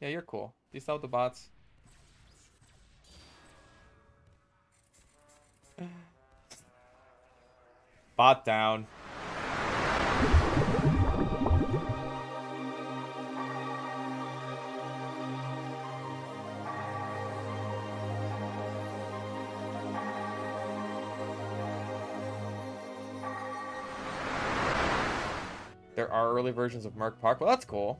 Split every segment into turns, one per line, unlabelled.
Yeah, you're cool. You sell the bots. Bot down. There are early versions of Merc Park. Well, that's cool.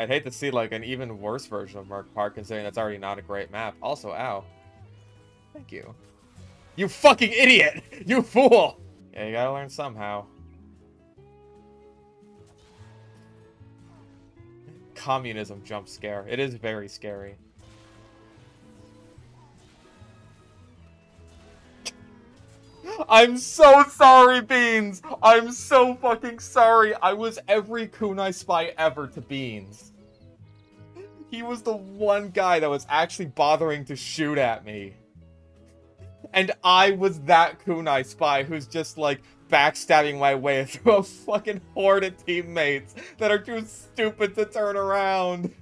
I'd hate to see like an even worse version of Merc Park, considering that's already not a great map. Also, ow. Thank you. You fucking idiot! You fool! Yeah, you gotta learn somehow. Communism jump scare. It is very scary. I'm so sorry, Beans! I'm so fucking sorry! I was every kunai spy ever to Beans. He was the one guy that was actually bothering to shoot at me. And I was that kunai spy who's just like backstabbing my way through a fucking horde of teammates that are too stupid to turn around.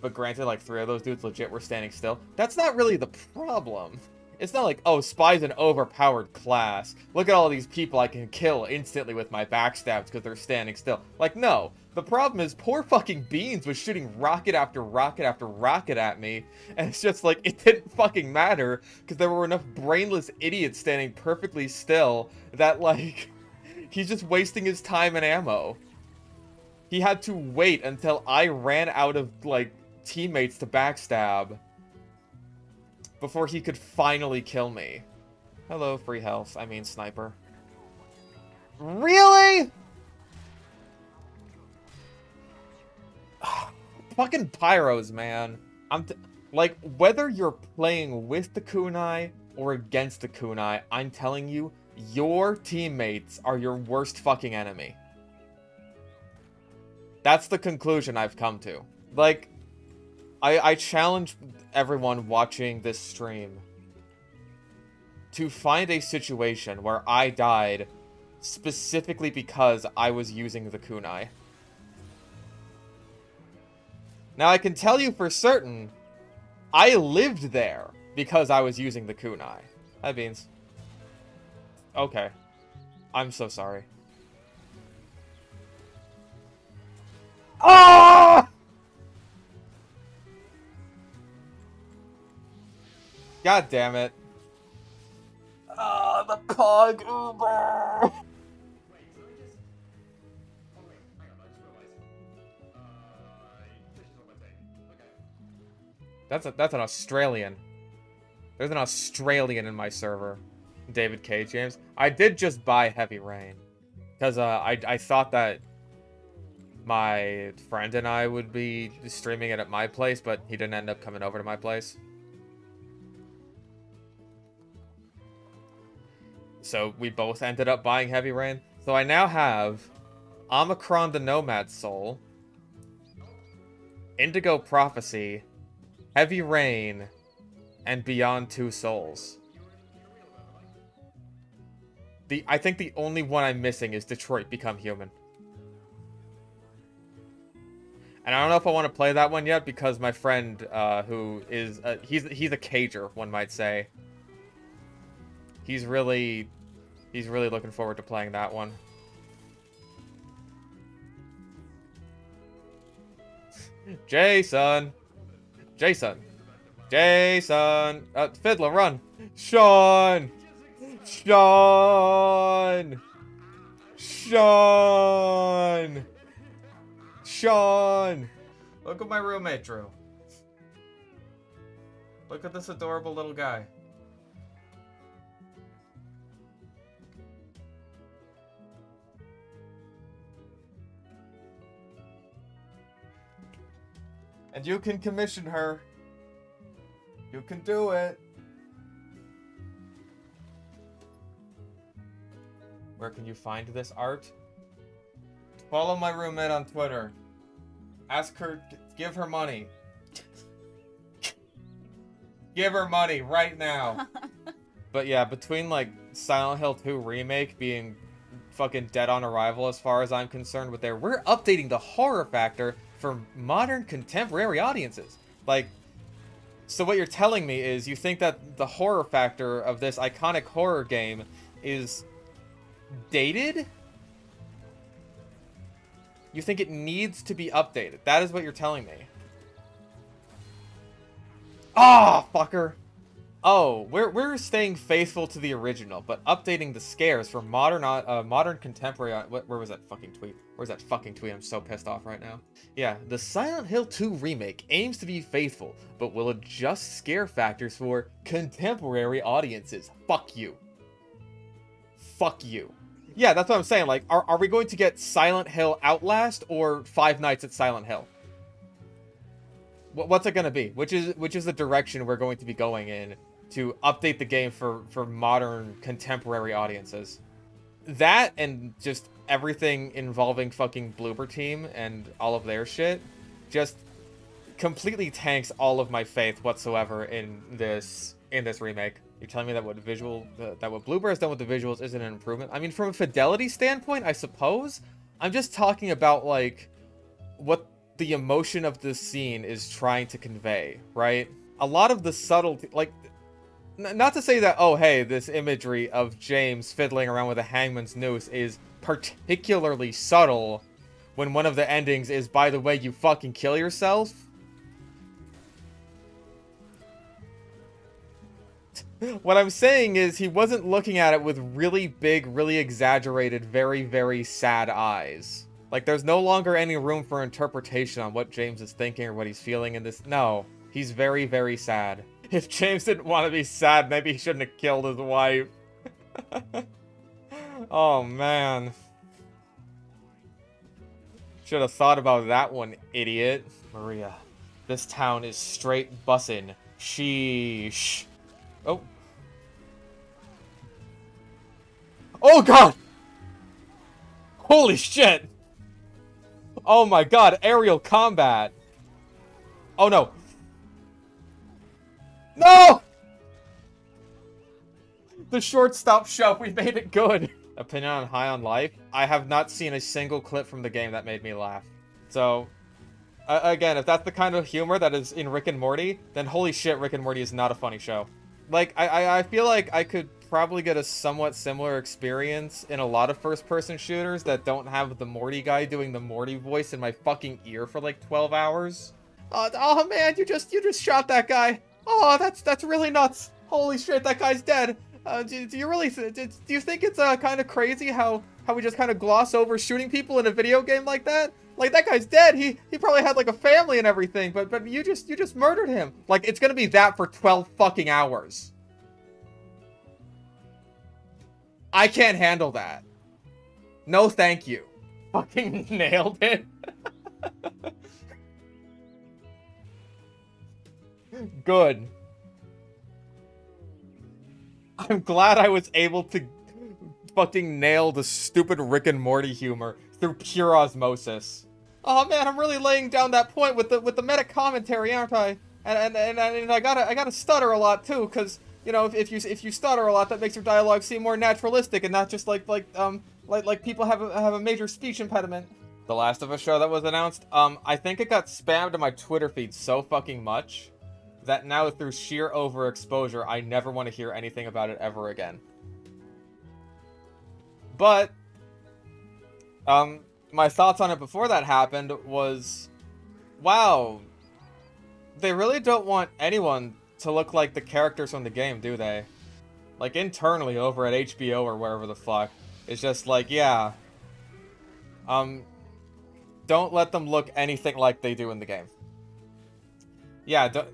But granted, like three of those dudes legit were standing still. That's not really the problem. It's not like, oh, Spy's an overpowered class. Look at all these people I can kill instantly with my backstabs because they're standing still. Like, no. The problem is poor fucking Beans was shooting rocket after rocket after rocket at me. And it's just like, it didn't fucking matter because there were enough brainless idiots standing perfectly still that, like, he's just wasting his time and ammo. He had to wait until I ran out of, like, teammates to backstab before he could finally kill me. Hello, free health. I mean, sniper. Really? Fucking pyros, man. I'm like, whether you're playing with the kunai or against the kunai, I'm telling you, your teammates are your worst fucking enemy. That's the conclusion I've come to. Like, I, I challenge everyone watching this stream to find a situation where I died specifically because I was using the kunai. Now, I can tell you for certain, I lived there because I was using the kunai. Hi, Beans. Okay. I'm so sorry. Ah! God damn it. Ah, the Pog Uber! That's a, that's an Australian. There's an Australian in my server. David K. James. I did just buy Heavy Rain. Because uh, I, I thought that my friend and I would be streaming it at my place, but he didn't end up coming over to my place. So we both ended up buying Heavy Rain. So I now have Omikron the Nomad Soul, Indigo Prophecy, Heavy Rain, and Beyond Two Souls. The I think the only one I'm missing is Detroit Become Human. And I don't know if I want to play that one yet because my friend, uh, who is uh, he's he's a cager, one might say. He's really He's really looking forward to playing that one. Jason! Jason! Jason! Uh, Fiddler, run! Sean! Sean! Sean! Sean! Look at my roommate, Drew. Look at this adorable little guy. And you can commission her. You can do it. Where can you find this art? Follow my roommate on Twitter. Ask her, give her money. give her money right now. but yeah, between like Silent Hill 2 Remake being fucking dead on arrival as far as I'm concerned with there. We're updating the horror factor for modern contemporary audiences. Like, so what you're telling me is you think that the horror factor of this iconic horror game is dated? You think it needs to be updated. That is what you're telling me. Ah, oh, fucker. Oh, we're, we're staying faithful to the original, but updating the scares for modern uh, modern contemporary... Uh, what, where was that fucking tweet? Where's that fucking tweet? I'm so pissed off right now. Yeah, the Silent Hill 2 remake aims to be faithful, but will adjust scare factors for contemporary audiences. Fuck you. Fuck you. Yeah, that's what I'm saying. Like, are, are we going to get Silent Hill Outlast or Five Nights at Silent Hill? What's it going to be? Which is which is the direction we're going to be going in to update the game for, for modern contemporary audiences. That and just everything involving fucking Bloober Team and all of their shit just completely tanks all of my faith whatsoever in this in this remake. You're telling me that what visual that what Bloober has done with the visuals isn't an improvement? I mean, from a fidelity standpoint, I suppose. I'm just talking about like what the emotion of this scene is trying to convey, right? A lot of the subtlety, like not to say that, oh, hey, this imagery of James fiddling around with a hangman's noose is particularly subtle when one of the endings is, by the way, you fucking kill yourself. what I'm saying is he wasn't looking at it with really big, really exaggerated, very, very sad eyes. Like, there's no longer any room for interpretation on what James is thinking or what he's feeling in this. No, he's very, very sad. If James didn't want to be sad, maybe he shouldn't have killed his wife. oh, man. Should have thought about that one, idiot. Maria, this town is straight bussin'. Sheesh. Oh. Oh, God! Holy shit! Oh my god, aerial combat! Oh no, no! The shortstop shove, we made it good. Opinion on High on Life? I have not seen a single clip from the game that made me laugh. So, uh, again, if that's the kind of humor that is in Rick and Morty, then holy shit, Rick and Morty is not a funny show. Like, I, I, I feel like I could probably get a somewhat similar experience in a lot of first-person shooters that don't have the Morty guy doing the Morty voice in my fucking ear for like 12 hours. Uh, oh man, you just you just shot that guy. Oh, that's that's really nuts. Holy shit, that guy's dead. Uh, do, do, you really do, do you think it's uh, kind of crazy how how we just kind of gloss over shooting people in a video game like that? Like that guy's dead. He he probably had like a family and everything, but but you just you just murdered him. Like it's gonna be that for 12 fucking hours. I can't handle that. No, thank you. Fucking nailed it. Good. I'm glad I was able to fucking nail the stupid Rick and Morty humor through pure osmosis. Oh man, I'm really laying down that point with the with the meta commentary, aren't I? And and, and, and I gotta I gotta stutter a lot too, cause you know if, if you if you stutter a lot, that makes your dialogue seem more naturalistic and not just like like um like like people have a, have a major speech impediment. The Last of Us show that was announced, um, I think it got spammed in my Twitter feed so fucking much that now through sheer overexposure, I never want to hear anything about it ever again. But, um, my thoughts on it before that happened was, wow, they really don't want anyone to look like the characters from the game, do they? Like, internally over at HBO or wherever the fuck, it's just like, yeah, um, don't let them look anything like they do in the game. Yeah, don't,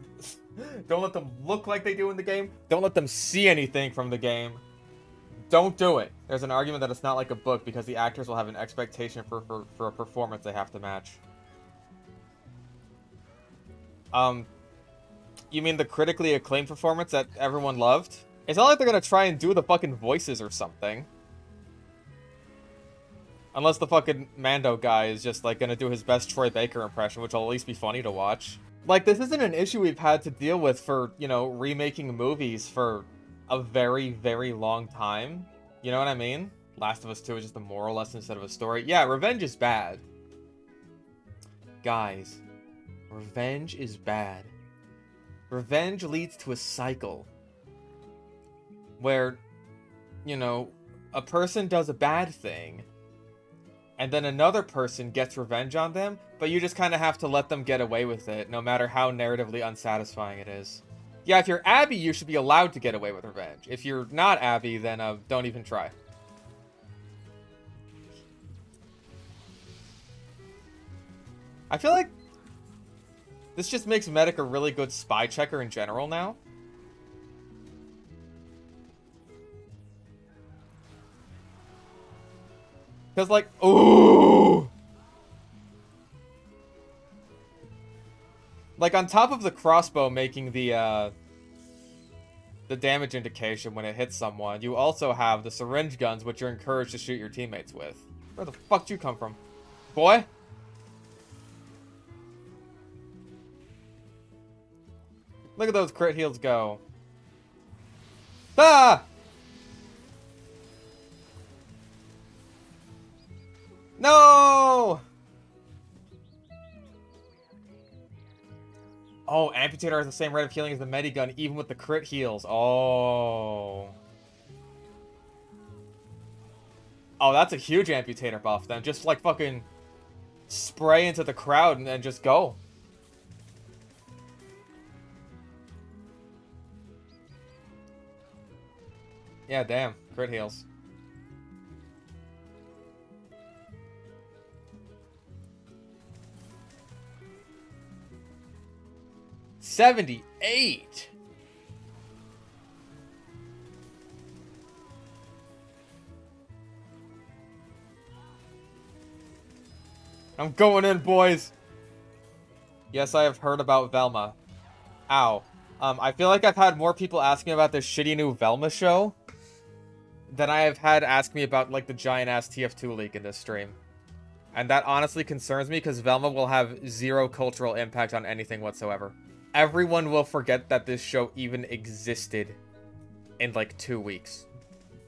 don't let them look like they do in the game. Don't let them see anything from the game. Don't do it. There's an argument that it's not like a book because the actors will have an expectation for, for, for a performance they have to match. Um, you mean the critically acclaimed performance that everyone loved? It's not like they're gonna try and do the fucking voices or something. Unless the fucking Mando guy is just like gonna do his best Troy Baker impression, which will at least be funny to watch. Like, this isn't an issue we've had to deal with for, you know, remaking movies for a very, very long time. You know what I mean? Last of Us 2 is just a moral lesson instead of a story. Yeah, revenge is bad. Guys, revenge is bad. Revenge leads to a cycle where, you know, a person does a bad thing and then another person gets revenge on them, but you just kind of have to let them get away with it, no matter how narratively unsatisfying it is. Yeah, if you're Abby, you should be allowed to get away with revenge. If you're not Abby, then uh, don't even try. I feel like this just makes Medic a really good spy checker in general now. Because, like, ooh! Like, on top of the crossbow making the, uh, the damage indication when it hits someone, you also have the syringe guns, which you're encouraged to shoot your teammates with. Where the fuck did you come from? Boy? Look at those crit heals go. Ah! No! Oh, Amputator has the same rate of healing as the Medigun, even with the crit heals. Oh. Oh, that's a huge Amputator buff then. Just like fucking spray into the crowd and then just go. Yeah, damn. Crit heals. 78. I'm going in, boys. Yes, I have heard about Velma. Ow. Um, I feel like I've had more people asking about this shitty new Velma show than I have had ask me about, like, the giant-ass TF2 leak in this stream. And that honestly concerns me because Velma will have zero cultural impact on anything whatsoever everyone will forget that this show even existed in like two weeks.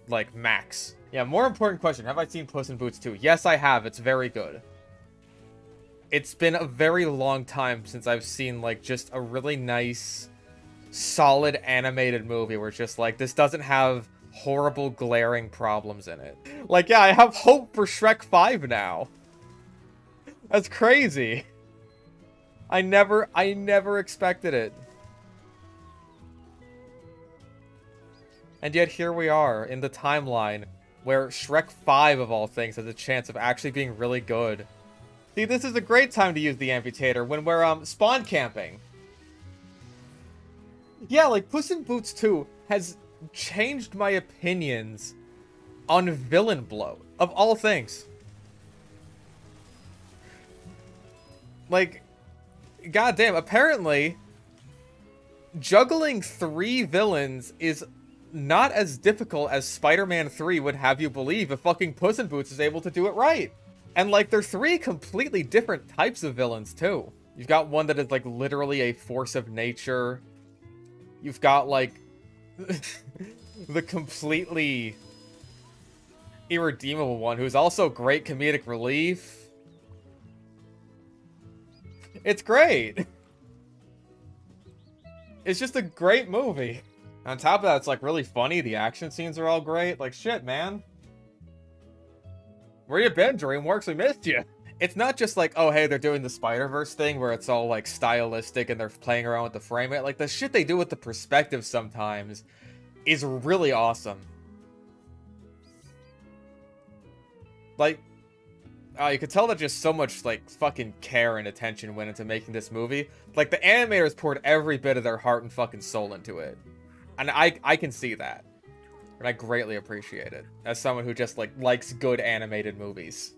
Like, max. Yeah, more important question. Have I seen Puss in Boots 2? Yes, I have. It's very good. It's been a very long time since I've seen, like, just a really nice, solid animated movie where it's just like, this doesn't have horrible, glaring problems in it. Like, yeah, I have hope for Shrek 5 now. That's crazy. I never, I never expected it. And yet here we are in the timeline where Shrek 5 of all things has a chance of actually being really good. See, this is a great time to use the amputator when we're um spawn camping. Yeah, like Puss in Boots 2 has changed my opinions on Villain Bloat, of all things. Like, goddamn, apparently juggling three villains is not as difficult as Spider-Man 3 would have you believe if fucking Puss in Boots is able to do it right. And like, they're three completely different types of villains too. You've got one that is like literally a force of nature. You've got like the completely irredeemable one who's also great comedic relief. It's great. It's just a great movie. On top of that, it's like really funny. The action scenes are all great. Like shit, man. Where you been, DreamWorks? We missed you. It's not just like, oh, hey, they're doing the Spider-Verse thing where it's all like stylistic and they're playing around with the frame. It like the shit they do with the perspective sometimes is really awesome. Like, uh, you could tell that just so much like fucking care and attention went into making this movie. Like the animators poured every bit of their heart and fucking soul into it, and I I can see that, and I greatly appreciate it as someone who just like likes good animated movies.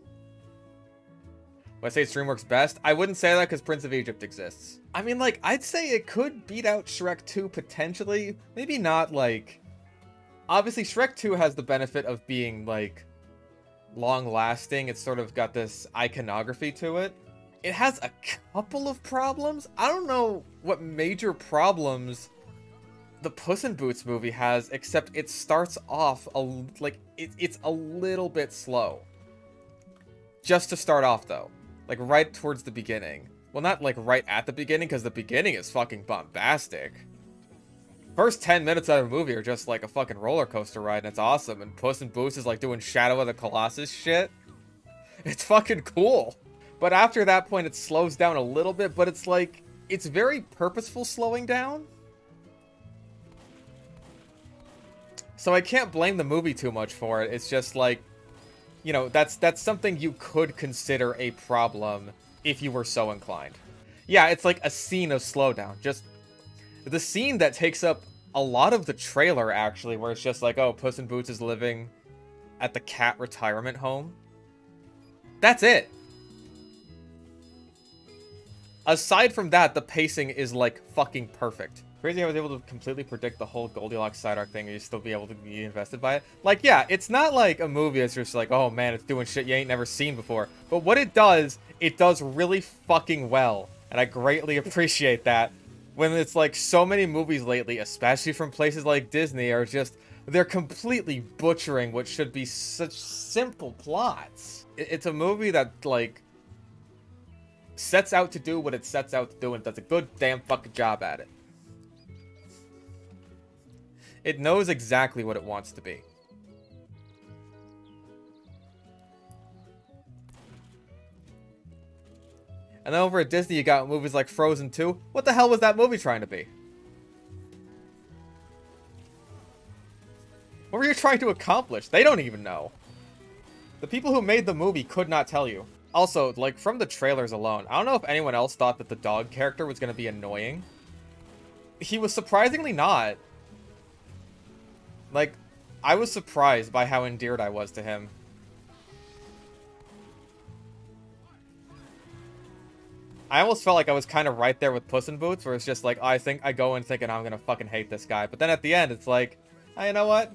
Would I say DreamWorks best? I wouldn't say that because Prince of Egypt exists. I mean, like, I'd say it could beat out Shrek 2 potentially. Maybe not, like... Obviously, Shrek 2 has the benefit of being, like, long lasting. It's sort of got this iconography to it. It has a couple of problems. I don't know what major problems the Puss in Boots movie has, except it starts off a, like it, it's a little bit slow. Just to start off though, like right towards the beginning. Well, not like right at the beginning, because the beginning is fucking bombastic. First 10 minutes of the movie are just like a fucking roller coaster ride, and it's awesome. And Puss in Boots is like doing Shadow of the Colossus shit. It's fucking cool. But after that point, it slows down a little bit, but it's like, it's very purposeful slowing down. So I can't blame the movie too much for it. It's just like, you know, that's that's something you could consider a problem if you were so inclined. Yeah, it's like a scene of slowdown. Just the scene that takes up a lot of the trailer, actually, where it's just like, oh, Puss in Boots is living at the cat retirement home. That's it. Aside from that, the pacing is, like, fucking perfect. Crazy I was able to completely predict the whole Goldilocks side arc thing and you still be able to be invested by it. Like, yeah, it's not like a movie that's just like, oh man, it's doing shit you ain't never seen before. But what it does, it does really fucking well. And I greatly appreciate that. When it's like so many movies lately, especially from places like Disney, are just, they're completely butchering what should be such simple plots. It's a movie that, like, sets out to do what it sets out to do and does a good damn fucking job at it. It knows exactly what it wants to be. And then over at Disney, you got movies like Frozen 2. What the hell was that movie trying to be? What were you trying to accomplish? They don't even know. The people who made the movie could not tell you. Also, like, from the trailers alone, I don't know if anyone else thought that the dog character was going to be annoying. He was surprisingly not. Like, I was surprised by how endeared I was to him. I almost felt like I was kind of right there with Puss in Boots, where it's just like, I think I go in thinking I'm gonna fucking hate this guy, but then at the end, it's like, oh, you know what?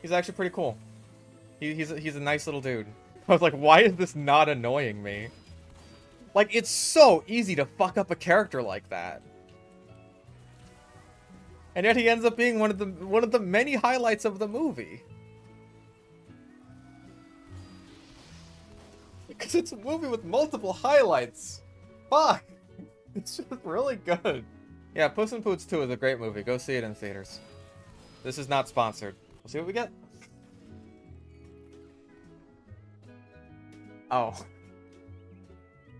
He's actually pretty cool. He, he's he's a nice little dude. I was like, why is this not annoying me? Like, it's so easy to fuck up a character like that. And yet he ends up being one of the one of the many highlights of the movie. Because it's a movie with multiple highlights. Fuck! It's just really good. Yeah, Puss in Boots 2 is a great movie. Go see it in theaters. This is not sponsored. We'll see what we get. Oh.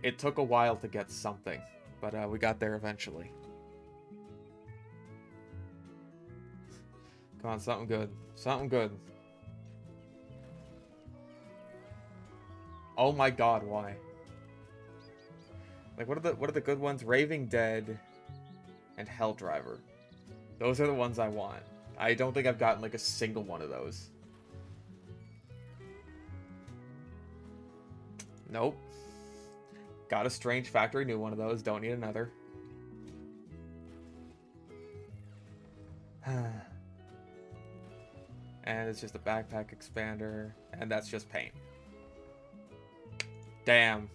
It took a while to get something, but uh, we got there eventually. Come on, something good. Something good. Oh my god, why? Like, what are the what are the good ones? Raving Dead and Hell Driver. Those are the ones I want. I don't think I've gotten like a single one of those. Nope. Got a Strange Factory new one of those. Don't need another. and it's just a backpack expander, and that's just paint. Damn.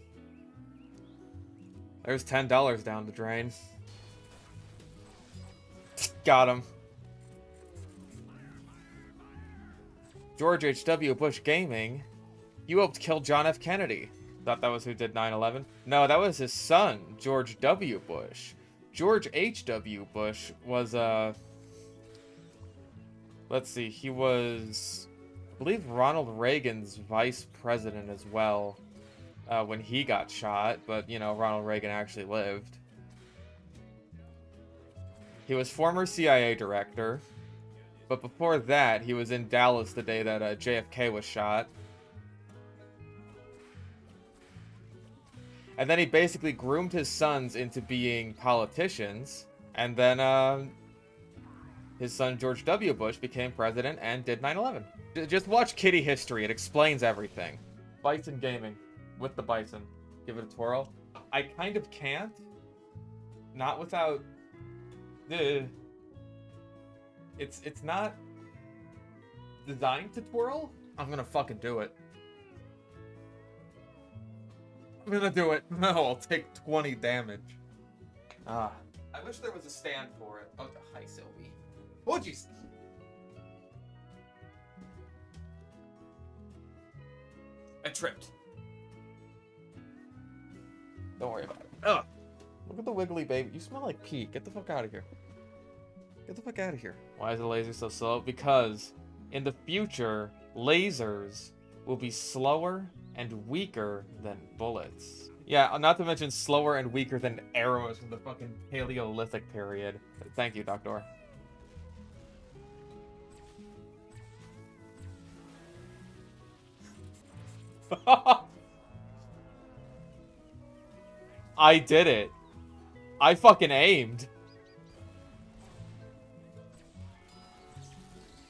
There's $10 down the drain. Got him. George H.W. Bush Gaming. You helped kill John F. Kennedy. Thought that was who did 9-11? No, that was his son, George W. Bush. George H.W. Bush was, uh... Let's see, he was... I believe Ronald Reagan's vice president as well uh, when he got shot, but, you know, Ronald Reagan actually lived. He was former CIA director, but before that, he was in Dallas the day that uh, JFK was shot. And then he basically groomed his sons into being politicians, and then uh, his son George W. Bush became president and did 9-11. Just watch Kitty History, it explains everything. Bison Gaming with the bison. Give it a twirl. I kind of can't. Not without the. It's it's not designed to twirl. I'm gonna fucking do it. I'm gonna do it. No, I'll take 20 damage. Ah. I wish there was a stand for it. Oh, hi, Sylvie. Oh, jeez. I tripped. Don't worry about it. Ugh. Look at the wiggly baby. You smell like pee. Get the fuck out of here. Get the fuck out of here. Why is the laser so slow? Because in the future, lasers will be slower and weaker than bullets. Yeah, not to mention slower and weaker than arrows from the fucking Paleolithic period. Thank you, Doctor. I did it. I fucking aimed.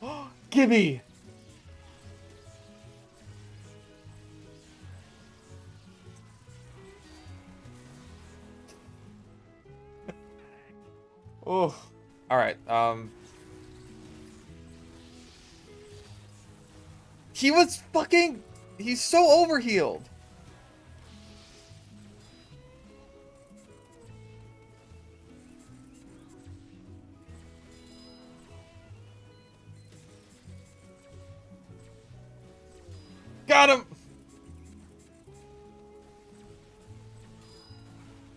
Gimme! oh. Alright, um... He was fucking... He's so overhealed. Got him!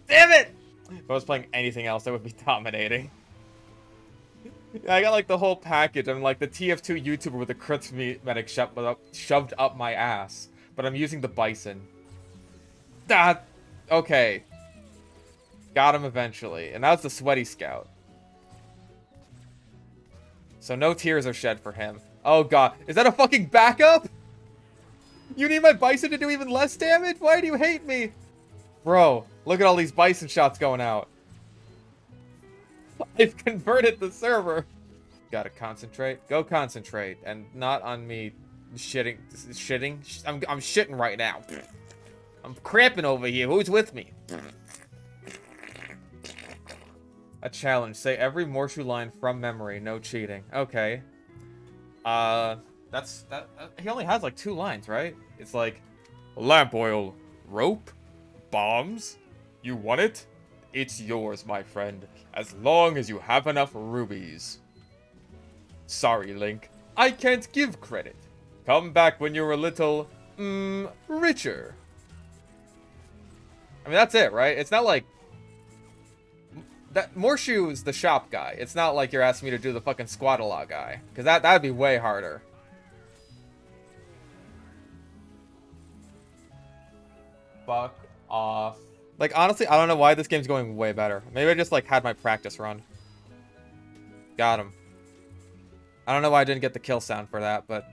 Damn it! If I was playing anything else, I would be dominating. I got like the whole package. I'm like the TF2 YouTuber with the cryptometic shoved up, shoved up my ass. But I'm using the bison. That okay. Got him eventually. And that's the sweaty scout. So no tears are shed for him. Oh god. Is that a fucking backup? You need my bison to do even less damage? Why do you hate me? Bro, look at all these bison shots going out. I've converted the server. Gotta concentrate. Go concentrate. And not on me shitting. Shitting? I'm, I'm shitting right now. I'm cramping over here. Who's with me? A challenge. Say every Morshu line from memory. No cheating. Okay. Uh... That's that. Uh, he only has like two lines, right? It's like, lamp oil, rope, bombs. You want it? It's yours, my friend, as long as you have enough rubies. Sorry, Link. I can't give credit. Come back when you're a little, mmm, richer. I mean, that's it, right? It's not like... That Morshu's the shop guy. It's not like you're asking me to do the fucking Squadala guy. Because that, that'd be way harder. Fuck off. Like, honestly, I don't know why this game's going way better. Maybe I just, like, had my practice run. Got him. I don't know why I didn't get the kill sound for that, but...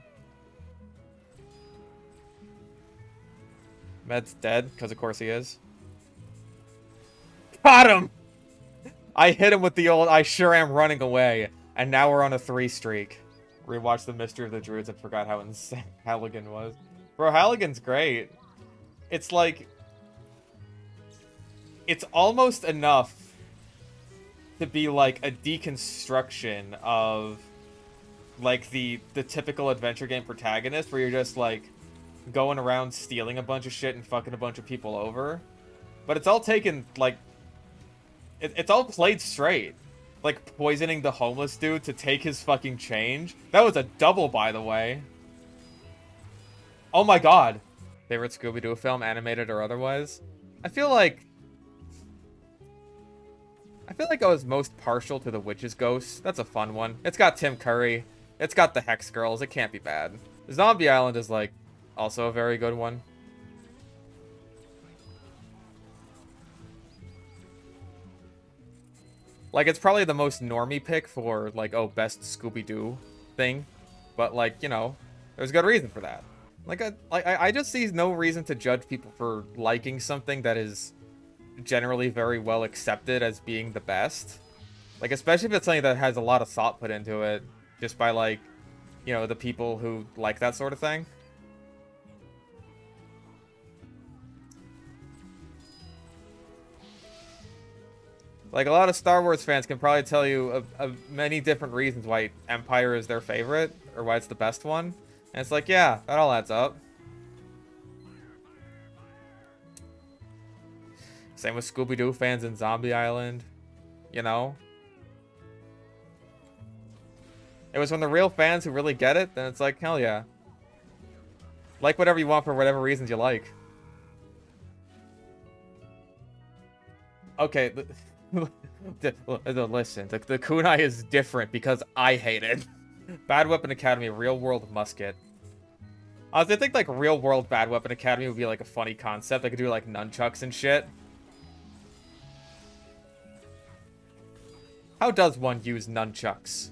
Med's dead, because of course he is. Got him! I hit him with the old, I sure am running away. And now we're on a three streak. Rewatched The Mystery of the Druids and forgot how insane Halligan was. Bro, Halligan's great it's like it's almost enough to be like a deconstruction of like the the typical adventure game protagonist where you're just like going around stealing a bunch of shit and fucking a bunch of people over but it's all taken like it, it's all played straight like poisoning the homeless dude to take his fucking change that was a double by the way oh my god favorite Scooby-Doo film, animated or otherwise. I feel like... I feel like I was most partial to The Witch's Ghost. That's a fun one. It's got Tim Curry. It's got the Hex Girls. It can't be bad. Zombie Island is, like, also a very good one. Like, it's probably the most normie pick for, like, oh, best Scooby-Doo thing. But, like, you know, there's a good reason for that. Like, I, like, I just see no reason to judge people for liking something that is generally very well accepted as being the best. Like, especially if it's something that has a lot of thought put into it, just by, like, you know, the people who like that sort of thing. Like, a lot of Star Wars fans can probably tell you of, of many different reasons why Empire is their favorite, or why it's the best one. And it's like, yeah, that all adds up. Same with Scooby-Doo fans in Zombie Island. You know? It was from the real fans who really get it, then it's like, hell yeah. Like whatever you want for whatever reasons you like. Okay, listen, the, the kunai is different because I hate it. Bad Weapon Academy, Real World Musket. I think like Real World Bad Weapon Academy would be like a funny concept. They could do like nunchucks and shit. How does one use nunchucks?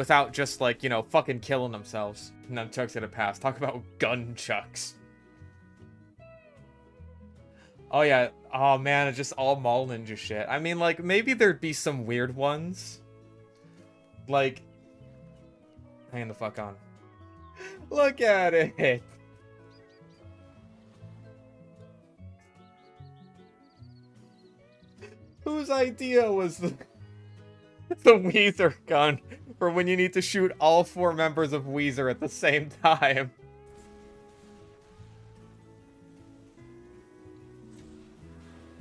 Without just like, you know, fucking killing themselves. Nunchucks in a past. Talk about gunchucks. Oh yeah. Oh man, it's just all mall ninja shit. I mean, like, maybe there'd be some weird ones. Like... Hang the fuck on. Look at it! Whose idea was the... the Weezer gun for when you need to shoot all four members of Weezer at the same time?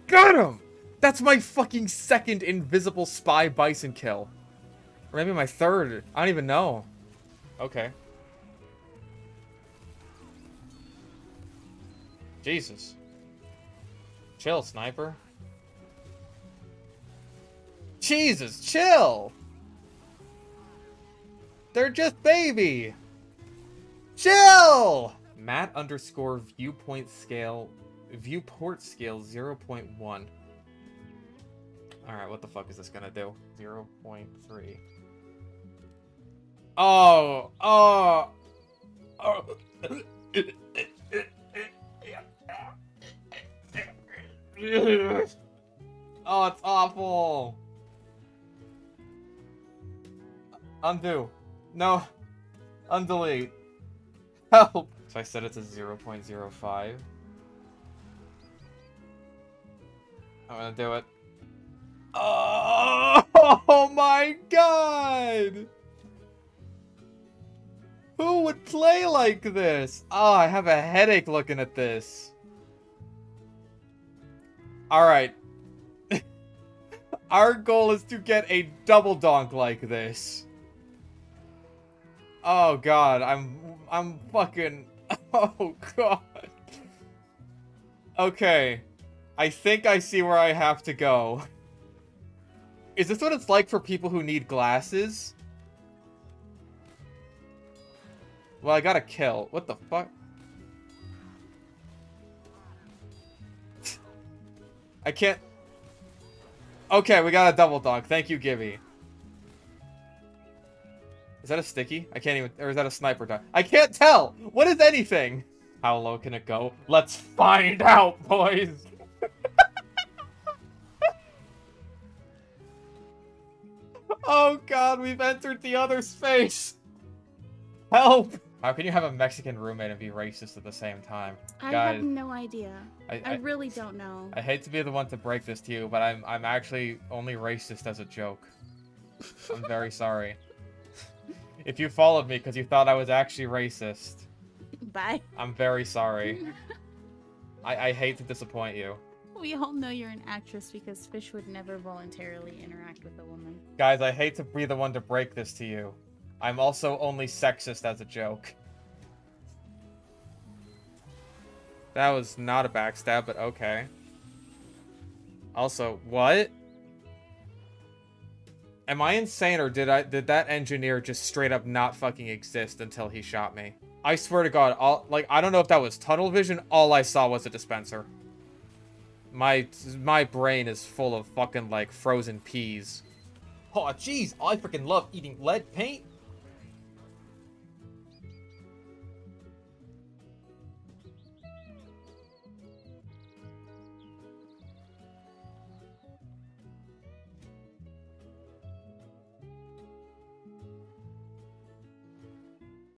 Got him! That's my fucking second invisible spy bison kill. Or maybe my third. I don't even know. Okay. Jesus. Chill, sniper. Jesus, chill! They're just baby! Chill! mat underscore viewpoint scale viewport scale 0.1. Alright, what the fuck is this gonna do? 0.3. Oh, oh, oh. oh, it's awful. Undo. No. Undelete. Help. So I set it to 0.05. I'm gonna do it. Oh, oh my god! Who would play like this? Oh, I have a headache looking at this. Alright. Our goal is to get a double donk like this. Oh god, I'm I'm fucking Oh god. Okay. I think I see where I have to go. Is this what it's like for people who need glasses? Well, I got a kill. What the fuck? I can't... Okay, we got a double dog. Thank you, Gibby. Is that a sticky? I can't even... Or is that a sniper? I can't tell! What is anything? How low can it go? Let's find out, boys! oh god, we've entered the other space! Help! How can you have a Mexican roommate and be racist at the same time?
I Guys, have no idea. I, I, I, really don't know.
I hate to be the one to break this to you, but I'm I'm actually only racist as a joke. I'm very sorry. if you followed me because you thought I was actually racist.
Bye.
I'm very sorry. I, I hate to disappoint you.
We all know you're an actress because Fish would never voluntarily interact with a woman.
Guys, I hate to be the one to break this to you. I'm also only sexist as a joke. That was not a backstab, but okay. Also, what? Am I insane or did I did that engineer just straight up not fucking exist until he shot me? I swear to god, all like I don't know if that was tunnel vision, all I saw was a dispenser. My my brain is full of fucking like frozen peas. Oh jeez, I freaking love eating lead paint.